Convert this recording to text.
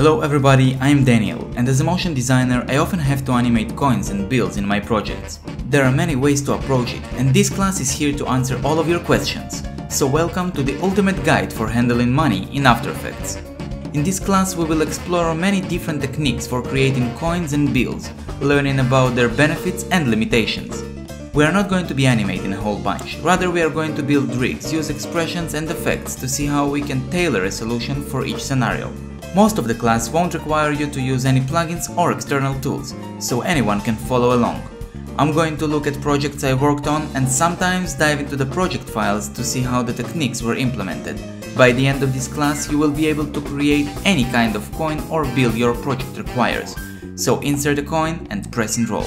Hello everybody, I'm Daniel, and as a motion designer I often have to animate coins and bills in my projects. There are many ways to approach it, and this class is here to answer all of your questions. So welcome to the ultimate guide for handling money in After Effects. In this class we will explore many different techniques for creating coins and bills, learning about their benefits and limitations. We are not going to be animating a whole bunch, rather we are going to build rigs, use expressions and effects to see how we can tailor a solution for each scenario. Most of the class won't require you to use any plugins or external tools, so anyone can follow along. I'm going to look at projects I worked on and sometimes dive into the project files to see how the techniques were implemented. By the end of this class you will be able to create any kind of coin or bill your project requires. So insert a coin and press enroll.